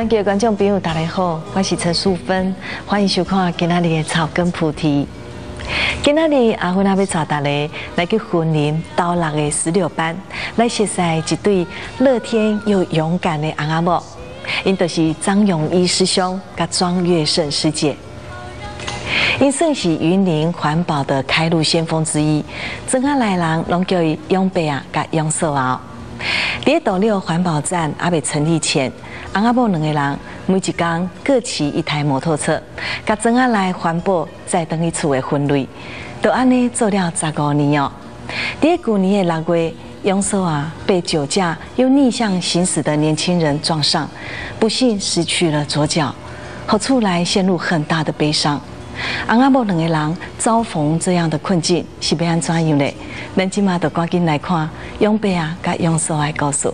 人为。尊敬的观众朋友，大家好，我是陈淑芬，欢迎收看今仔日的草根菩提。今仔日阿芬阿要带大家来去云林道六的十六班，来识识一对乐天又勇敢的阿阿某，因就是张永一师兄甲庄月胜师姐。因算是云林环保的开路先锋之一，真阿来人拢叫伊永伯啊，甲永寿啊。伫斗六环保站阿未成立前，阿阿某两个人每一天各骑一台摩托车，甲庄阿来环保再等于厝的分类，都安尼做了十五年哦。伫旧年的六月，永寿啊被酒驾又逆向行驶的年轻人撞上，不幸失去了左脚，后出来陷入很大的悲伤。阿阿某两个人遭逢这样的困境，是要安怎样呢？咱今嘛就赶紧来看永贝啊，甲永寿的故事。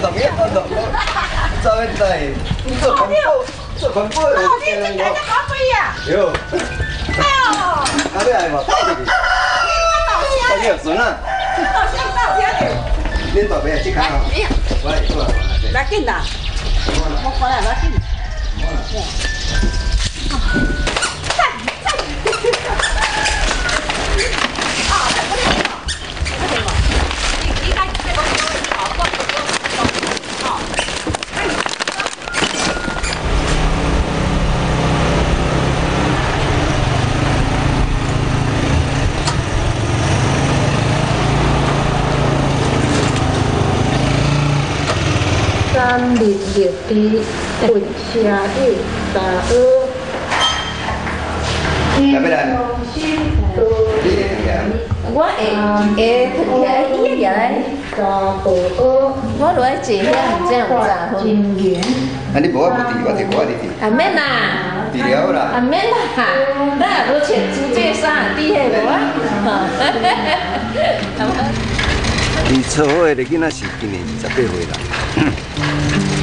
怎么样？怎么？早点在做环保，做环保的人哟。哟。哎呦！阿你来嘛？你有孙啊？恁大伯去看啊？我来过来。来紧啦！三日日地混车日大鹅，来不来？你也听见？我会会起来，伊个来大宝鹅，我来坐遐唔知有啥好。啊，你无我不治，我摕我的治。啊免啦，治疗啊啦。免啦，咱也无穿租这衫，底下无啊。伊初好的囡仔是今年二十八岁啦，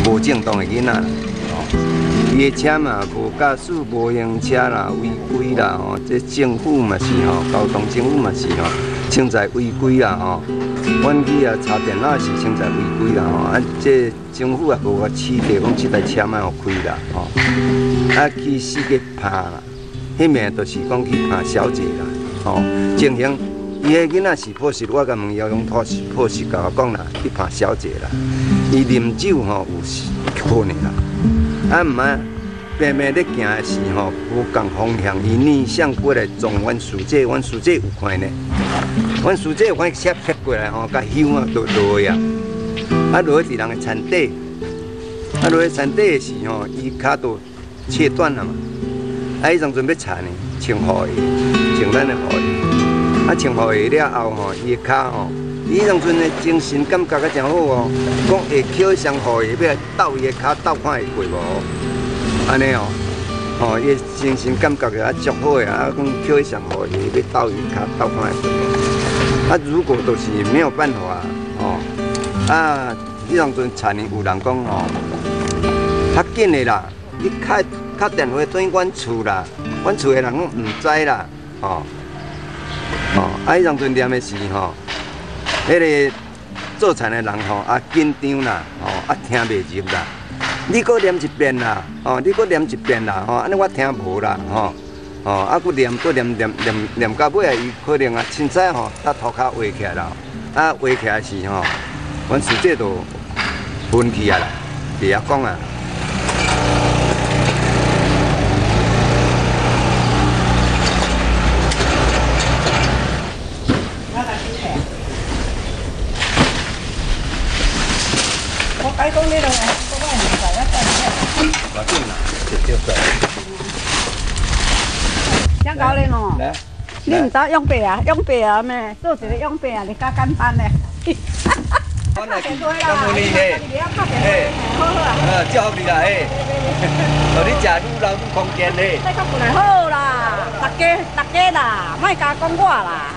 无正当的囡仔啦，哦，伊的车嘛无驾驶无用车啦，违规啦，哦，这政府嘛是吼，交通政府嘛是吼，清在违规啦，吼，阮去啊查电脑是清在违规啦，吼，啊，这政府也无我试地讲这台车莫互开啦，吼，啊去四界拍啦，迄面就是讲去拍小姐啦，吼，情形。伊迄囡仔是朴实，我甲问姚勇朴实，朴实甲我讲啦，去拍小姐啦。伊啉酒吼有可能啦，啊毋啊，平平咧行的时吼，无共方向，伊逆向过来撞阮师姐，阮师姐有看呢。阮师姐有看车撇过来吼，甲香啊都落去啊，啊落去伫人的田底，啊落去田底的时吼，伊脚都切断了嘛，啊伊当阵要铲呢，穿互伊，穿咱的互伊。啊，穿好下了后吼，伊的骹吼，伊当阵的精神感觉较真好哦。讲会捡上好伊要倒伊的骹，斗看会过无？安尼哦，吼，伊精神感觉个啊足好个啊，讲捡上好伊要倒伊骹，斗看会过无？啊，如果都是没有办法哦，啊，迄当阵田里有人讲吼，较紧的啦，你开敲电话转阮厝啦，阮厝的人讲毋知啦，哦，啊，迄当阵念的是吼，迄个做田的人吼啊紧张啦，吼啊听袂入啦，你搁念一遍啦，吼，你搁念一遍啦，吼，安尼我听无啦，吼。哦，啊，佮念，佮念念念念到尾啊，伊可能啊，凊彩吼，搭涂骹画起来啦，啊，画起来是吼，阮实际都分去啊啦，袂晓讲啊。我改讲你了，我我唔知啊，等下。我紧啦，直接做。想搞你喏，你唔知养白啊？养白啊咩？做一个养白啊，你较简单嘞。我来感恩你嘿，嘿，好好啊。呃，祝福你啦嘿，互你食愈老愈空间嘿。这个本来好啦，大家大家啦，莫加讲我啦。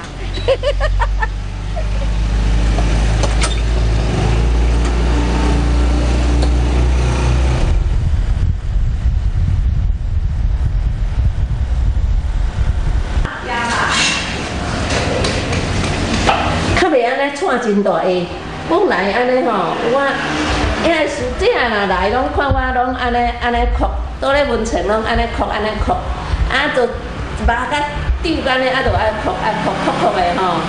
串真大个，本来安尼吼，我因为师姐若来拢看我拢安尼安尼哭，倒咧文床拢安尼哭安尼哭，啊就肉甲丢安尼，啊就爱哭爱哭哭哭的吼，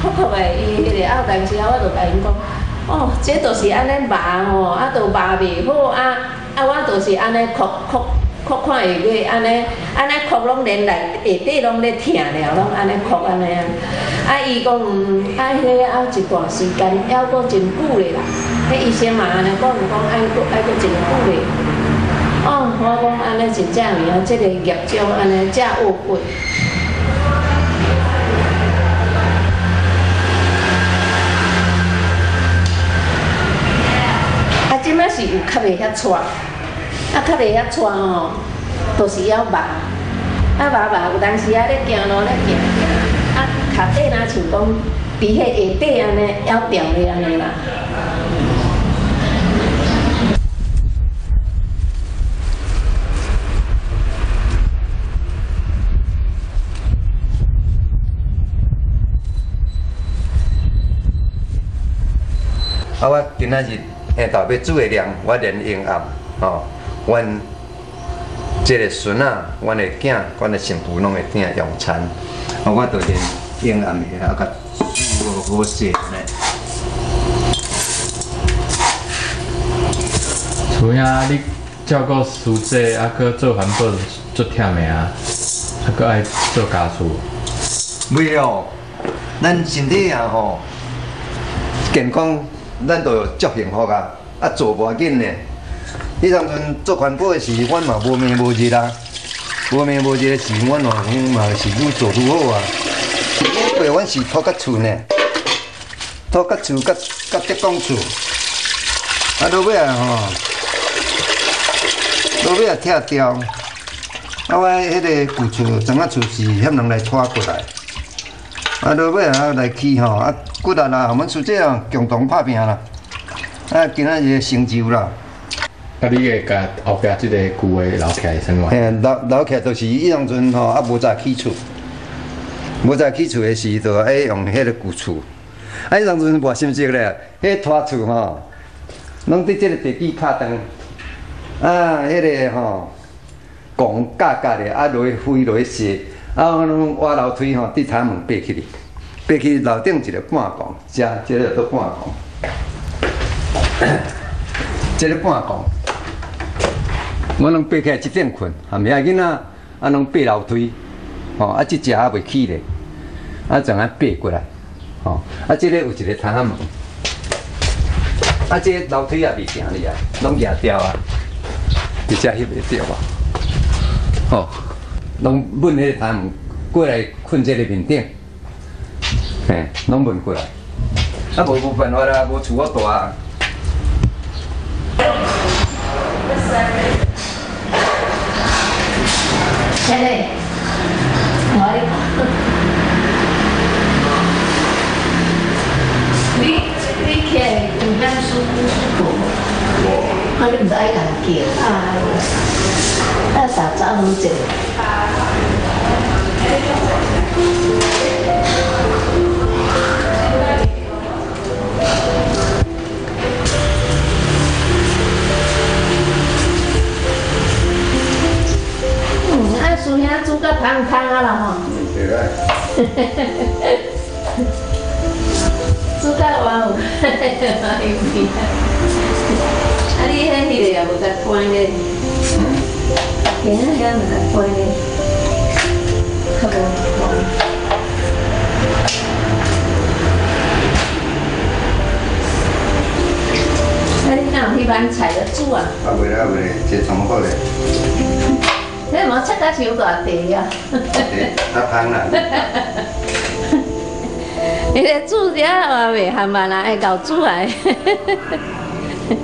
哭哭的伊迄个啊，但是啊我就甲因讲，哦，这都是安尼肉吼，啊就肉袂好啊，啊我就是安尼哭哭。哭看下个安尼，安尼哭拢连内下底拢咧疼了，拢安尼哭安尼啊。啊，伊讲嗯，啊，迄个还一段时间，还阁真久咧啦。迄医生嘛安尼讲，讲爱阁爱阁真久咧。哦，我讲安尼真正啊，即个业障安尼遮恶鬼。啊，即摆是有较袂遐喘。啊，较袂遐喘吼，都是要肉，啊肉肉，有当时啊咧行路咧行行，啊脚底若像讲伫迄下底安尼要掉咧安尼啦。啊，我今仔日下昼要煮的量，我连用暗吼。阮即个孙啊，阮的囝，阮的媳妇拢会听用餐，啊，我着连用暗暝啊，甲煮好势呢。厝影你照顾叔姐，啊，搁做环保足忝的啊，啊，搁爱做家事。袂哦，咱身体啊吼，健康，咱都足幸福啊，啊，做无要紧呢。迄当阵做环保的时，阮嘛无眠无日啦，无眠无日的时，阮嘛嘛是愈做愈好啊。过阮是拖甲厝呢，拖甲厝甲甲德公厝，啊，落尾啊吼，落尾啊拆掉，啊，我迄个旧厝、砖仔厝是嫌人来拖过来，啊，落尾啊来去吼，啊，骨力啦，我们厝这样共同拍拼啦，啊，今仔日成就啦。啊！你个甲后壁即个旧诶留起来生活？嘿，留留起来都是伊当阵吼，啊无早起厝，无早起厝的时，就爱用迄个旧厝。啊，伊当阵无心息咧，迄拖厝吼，拢伫即个地基拍灯，啊，迄个吼，拱架架咧，啊落去飞落去卸，啊，拢挖楼梯吼，伫窗门爬起哩，爬起楼顶一个半拱，遮即个做半拱，遮个半拱。我拢爬起来一点困，含遐囡仔啊，拢爬楼梯，吼啊，即只还未起咧，啊，怎啊爬过来，吼啊，即个有一个窗仔门，啊，即个楼梯也未行哩啊，拢压掉啊，直接翕袂着啊，吼，拢问迄个窗门过来困即个面顶，嘿，拢问过来，啊，无无办法啦，无厝我大。现在，我你你去五点啊，你毋知爱甲人叫，啊，啊，啥走好者。煮个哇有，嘿嘿嘿，有味啊！啊，你迄迄个也无甲关咧，今仔个无甲关咧，较无关。啊，你敢有迄碗菜咧煮啊？啊，袂啦袂啦，这重复咧，这无切甲伤大地啊！对，较香啦。你来煮只话袂含慢啦，爱搞煮来。过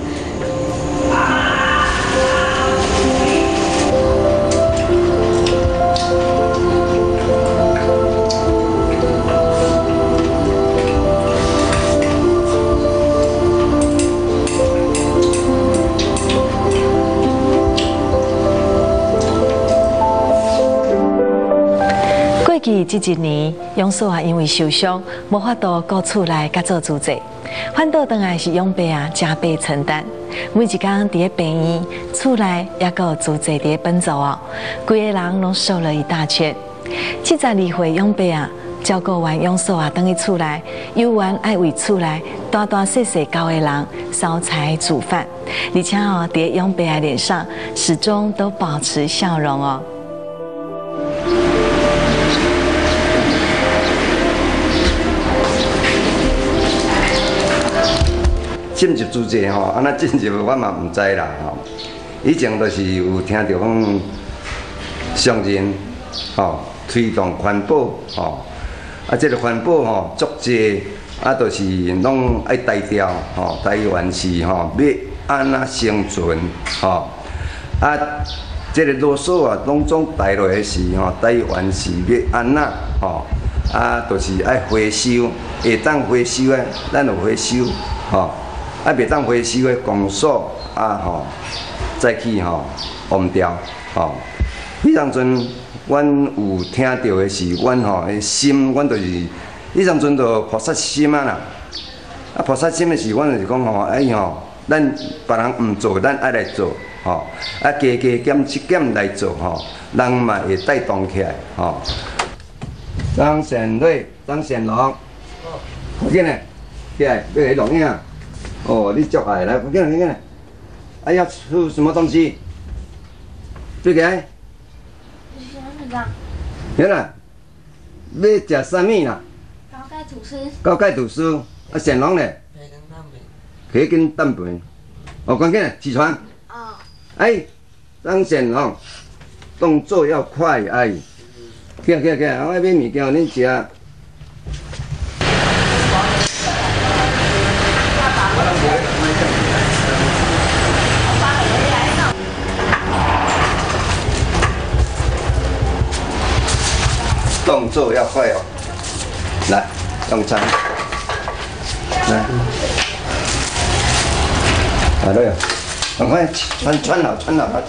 这一年，杨素啊因为受伤，无法度到厝内甲做主治，反倒倒来是杨伯啊加倍承担。每一天伫咧病院，厝内也有主治伫咧奔走哦，规个人拢瘦了一大圈。七十二岁杨伯啊，照顾完杨素啊，等去厝内，又完爱为厝内大大细细教的人烧菜煮饭，而且哦，伫咧杨伯啊脸上始终都保持笑容哦。进入主治吼，安那进入我嘛毋知啦吼。以前都是有听到讲上人吼推动环保吼，啊，这个环保吼足济啊，都是拢爱低调吼，台湾是吼要安那生存吼，啊，这个啰嗦啊，拢总带落来是吼，台湾是要安那吼，啊，都是爱回收，会当回收诶，咱就回收吼。啊，袂当回收的公所啊吼，再去吼忘掉吼。迄当阵，阮有听到的是，阮吼的心，阮就是迄当阵就菩萨心啊啦。啊，菩萨心的是，阮就是讲吼，哎吼，咱别人毋做，咱爱来做吼。啊，加加减减来做吼，人嘛会带动起来吼。张贤瑞，张贤龙，好紧嘞，起来，要来录影。哦，你足爱来，快点来，快点来！哎呀，出什么东西？这个？对啦，要食啥物啦？高钙吐司。高钙吐司，啊，成龙嘞？培根蛋饼。哦，快点起床。哦。哎，张显龙，动作要快，哎。起来起来起来，我要买物件，恁食。动作要快哦，来用餐，来，来。了哟，赶快穿穿好穿好了。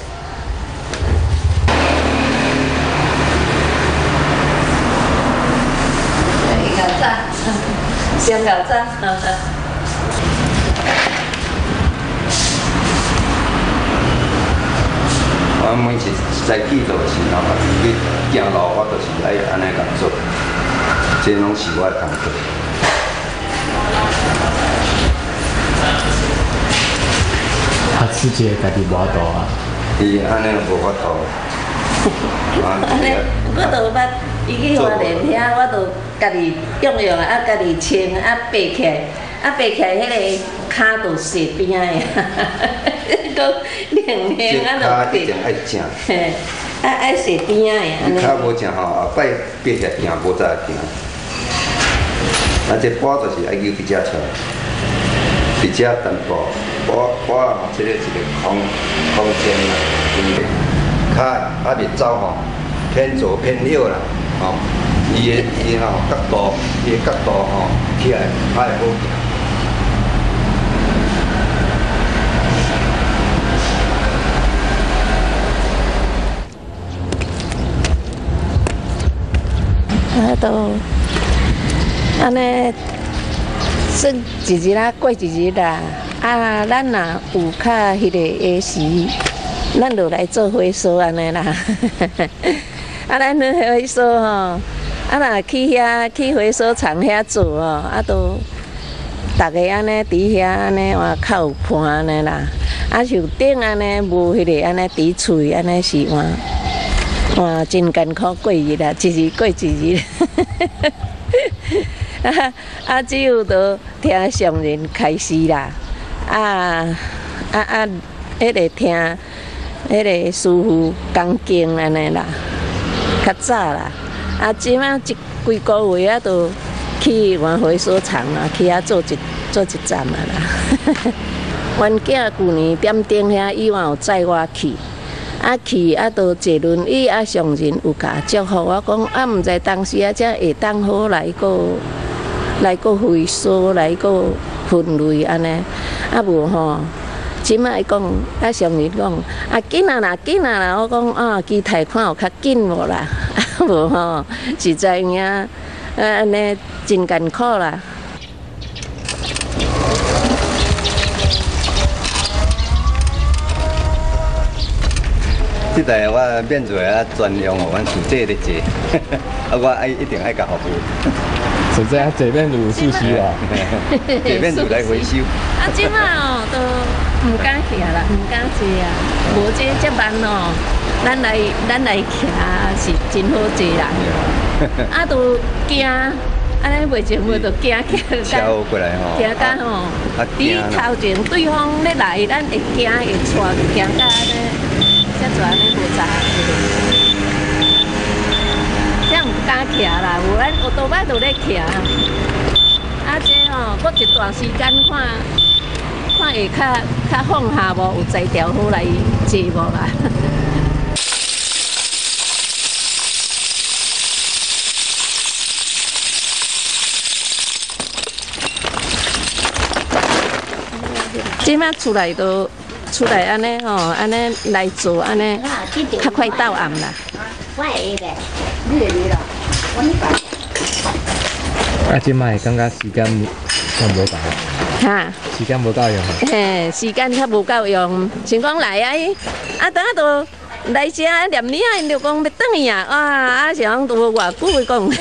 一个赞，先个赞。我每次在记做时候，去行路，我都是爱安尼甲做，这拢是我的工作。他自己家己无度啊，伊安尼无法度。安尼，我都捌伊去花莲遐，我都家己用用啊，家己穿啊，爬起来，啊爬起来，迄个骹都斜边的，都凉凉啊，就一定爱正。嘿，爱爱斜边的安尼。骹无正吼，后摆爬起来行无再行。啊，这坡就是爱求伫遮出，伫遮淡薄，坡坡啊，即个一个空空间啦，因为骹啊袂走吼，偏左偏右啦，吼，伊的伊吼角度，伊的角度吼起来较会好行。啊都安尼算一日啦，过一日啦。啊，咱若有较迄个时，咱就来做回收安尼啦。啊，咱咧回收吼，啊，若去遐去回收厂遐做哦，啊，都逐个安尼伫遐安尼话较有伴安尼啦。啊，像顶安尼无迄个安尼伫厝安尼是换哇真艰苦过日啦，一日过一日。啊 啊，只有都听上人开示啦。啊啊啊！迄个听，迄个师傅讲经安尼啦，较早啦。啊，即摆即几个月啊，都去换回收厂啊，去遐做一做一站啊啦。阮囝旧年点顶遐，伊往有载我去，啊去啊，都坐轮椅啊，上人有甲祝福我讲，啊，毋知当时啊，才会当好来个来个回收，来个分类安尼。啊无吼，即摆讲啊上日讲啊紧啊啦紧啊啦，我讲啊机贷款有较紧无啦，啊无吼实在影啊安尼真艰苦啦。即代我免做啊专用哦，阮厝这咧坐，啊我爱一定爱甲服务。实在啊，这边有舒适啦，这边就来回收。啊，即卖哦都唔敢去啦，唔敢坐啊，无这这班哦，咱来咱来骑是真好坐啦。啊，都惊，安尼袂前袂都惊惊。超过来吼。惊到吼，伫头前对方咧来，咱会惊会错，惊到安尼，遮全安尼无杂。这毋敢徛啦，有咱有多摆都咧徛。啊，这吼，过一段时间看，看会较较放下无，有才调好来坐无啦。即摆出来都出来安尼吼，安尼来做安尼，较快到暗啦。啊，即卖感觉时间用无够，哈，时间无够用。嘿，时间较无够用，像讲来啊，啊，等下都来遮念你啊，因就讲要转去啊，哇，啊，想讲都偌久讲，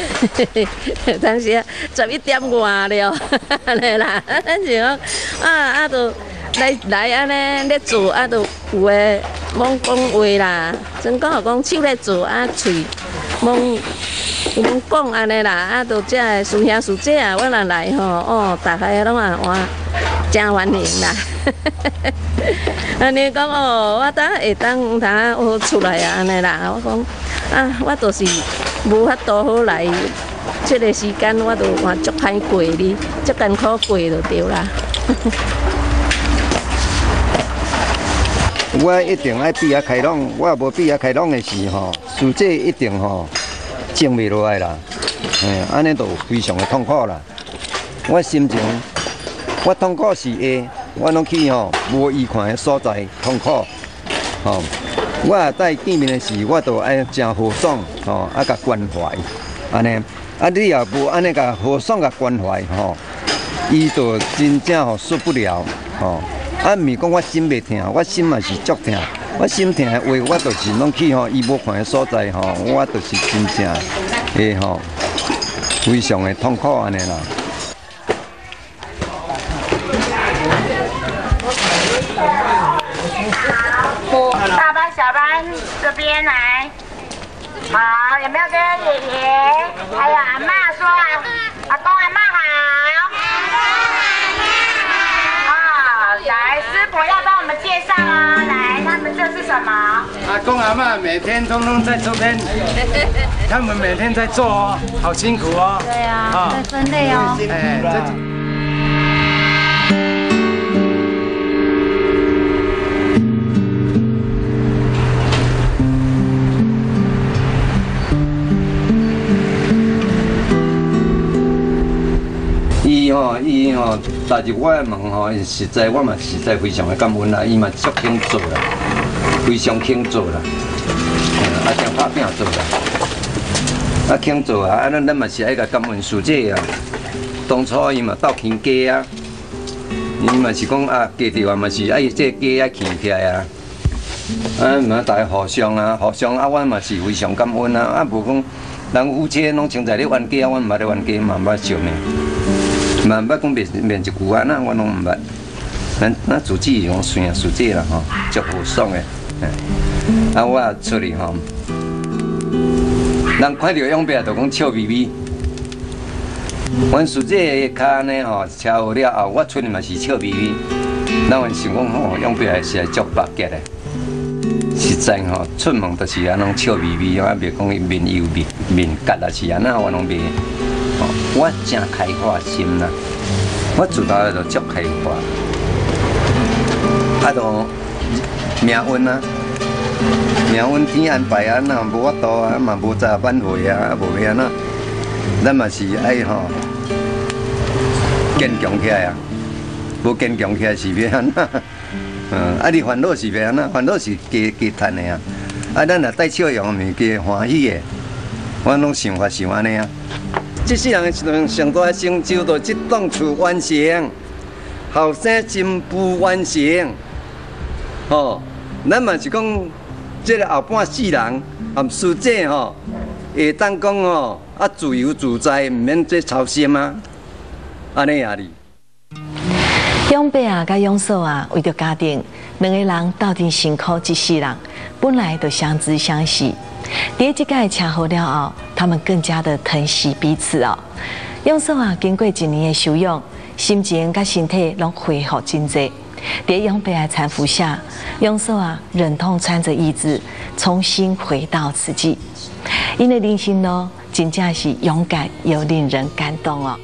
当时十一点外了，安尼啦，咱是讲啊啊都。来来安尼咧做啊，都有诶罔讲话啦，真讲讲手咧做啊，喙罔罔讲安尼啦，啊，都遮个师兄师姐啊，我若来吼，哦，逐个拢啊哇，真欢迎啦。安尼讲哦，我等下当当我出来啊，安尼啦，我讲啊，我都是无法度好来，这个时间我都话足歹过哩，足艰苦过就对啦。我一定爱闭啊开朗，我无闭啊开朗的时吼，事这一定吼静袂落来啦。嗯，安尼都非常的痛苦啦。我心情，我痛苦是下，我拢去吼无愉快的所在痛苦。吼，我带见面的时，我都爱真豪爽，吼，啊甲关怀，安尼。啊，你也无安尼甲豪爽甲关怀，吼，伊就真正吼受不了，吼。啊，毋是讲我心袂疼，我心嘛是足疼。我心疼的话，我就是拢去吼，伊无看的所在吼，我就是真正诶吼，非常的痛苦安尼啦。大班、小班这边来，好，有没有跟爷爷还有阿妈说啊？阿公阿妈啊！来，他们这是什么？阿公阿妈每天通通在这边，他们每天在做哦，好辛苦哦。对啊，在分类哦。哎，伊吼，伊吼，但是我问吼，实在我嘛实在非常的感恩啦，伊嘛足肯做啦，非常肯做啦，啊，像拍拼做啦。啊，肯做啊，啊，咱咱嘛是爱甲感恩师姐啊。当初伊嘛斗牵家啊，伊嘛是讲啊，家己话嘛是爱这家爱牵起来啊。啊，嘛大家互相啊，互相啊，阮嘛是非常感恩啊。啊，无讲人夫妻拢徛在咧冤家，阮毋捌咧冤家嘛，毋捌笑呢。嘛毋捌讲面面一句啊，那阮拢毋捌。咱咱自己用算啊，师姐啦吼，足好爽诶。啊，我出去吼，人看到永伯就讲笑眯眯。阮师姐脚安尼吼，车好了后，我出去嘛是笑眯眯。咱阮想讲吼，永伯也是足白洁诶。实在吼，出门都是安尼笑眯眯，啊，别讲伊面油面面夹啊是安那，我拢袂。我真开化心啦，我自头就足开化。啊，都命运啊，命运天安排啊，那无法度啊，嘛无早挽回啊，无咩安那，咱嘛是爱吼坚强起来啊，无坚强起来是要安那，嗯，啊，你烦恼是要安那，烦恼是加加赚的啊，啊，咱若带笑容物加欢喜的，我拢想法是安尼啊。这世人上上大成就，就即栋厝完成，后生进步完成。吼，咱嘛是讲，即个后半世人，含师姐吼，会当讲吼，啊自由自在，毋免做操心啊，安尼啊哩。永伯啊，甲永嫂啊，为着家庭，两个人斗阵辛苦一世人，本来就相知相惜。第即届车祸了后，他们更加的疼惜彼此哦。永嫂啊，经过一年的修养，心情甲身体拢恢复真济。在永伯的搀扶下，永寿啊忍痛穿着椅子，重新回到此际。因的人生呢，真正是勇敢又令人感动哦。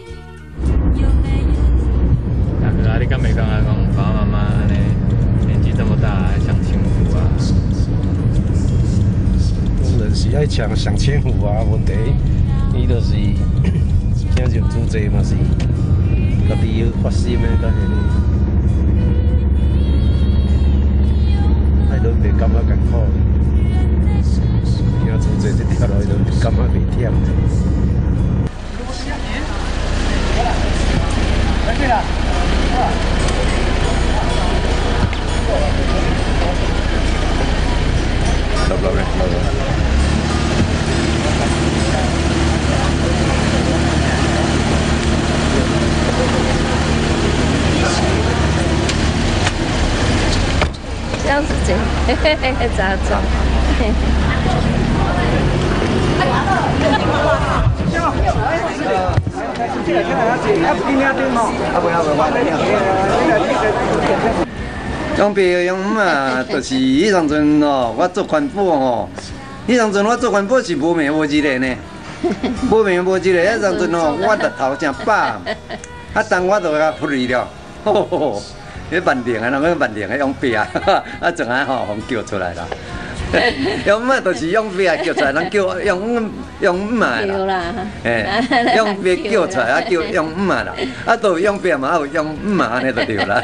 爱抢享清福啊！问题伊就是正入主座嘛是，家己要发心的，甲迄个。都袂感觉艰苦，行做这这条路都感觉袂忝。来啦！走走嘞，样子整，嘿嘿嘿，咋装？用别用嘛，就是迄当阵哦，我做环保哦，迄当阵我做环保是无名无字的呢，无名无字的，迄当阵哦，我的头真白，啊，当我都甲扑离了，吼吼。迄万灵啊，那个万灵迄用笔啊，啊，怎啊吼，吼叫出来啦。用嘛，就是用笔啊叫出来，人叫用用五嘛啦。哎，用笔叫出来啊，叫用五嘛啦。啊，都用笔嘛，有用五嘛，安尼就对啦。